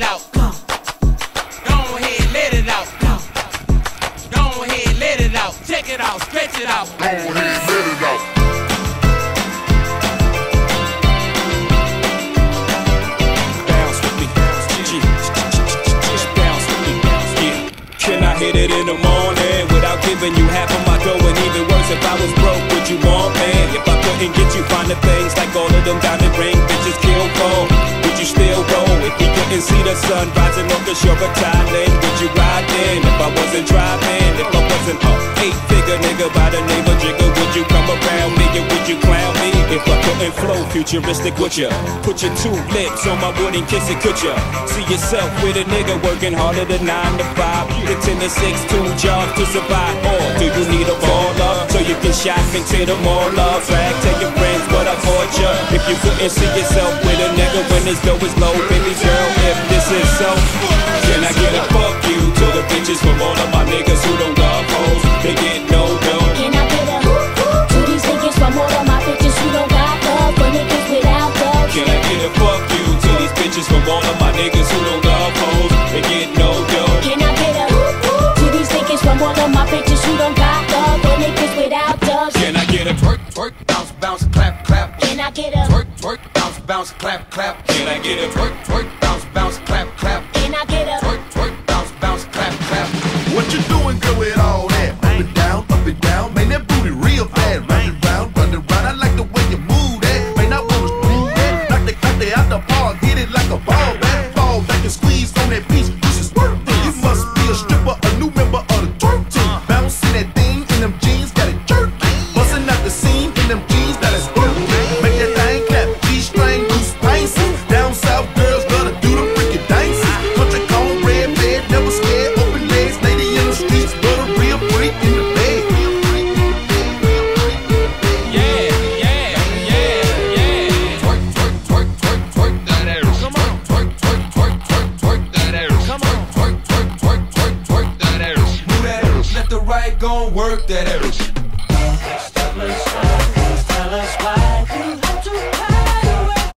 it out. Go ahead, let it out. Go ahead, let it out. Check it out, stretch it out. Go ahead, let it out. bounce with me. G- Just bounce with me. Can I hit it in the morning without giving you half of my dough? And even worse, if I was broke, would you want me? If I couldn't get you finer things like all of them diamond ring bitches kill for, would you still roll? If we couldn't see the sun rising off the of Thailand, would you ride in? If I wasn't driving, if I wasn't a eight-figure nigga by the name of Jigga, would you come around me and would you clown me? If I couldn't flow futuristic, would ya? Put your two lips on my wood and kiss it, could ya? See yourself with a nigga working harder than nine to five, the ten to six, two jobs to survive. Or do you need a ball baller so you can shop into the mall up? What I bought ya. If you couldn't see yourself with a nigga when his dough is low, baby girl, if this is so, can I get a fuck you to the bitches from all of my niggas who don't love hoes? They get no dough. Can I get a to these niggas from all of my bitches who don't got love for niggas without love? Can I get a fuck you to these bitches from all of my niggas who don't love hoes? They get no dough. Can I get a to these niggas from all of my bitches who don't got love for niggas without love? Can I get a Twerk, twerk, bounce, bounce, clap, bounce, clap, clap. Can I get a Twerk, twerk, bounce, work that ass.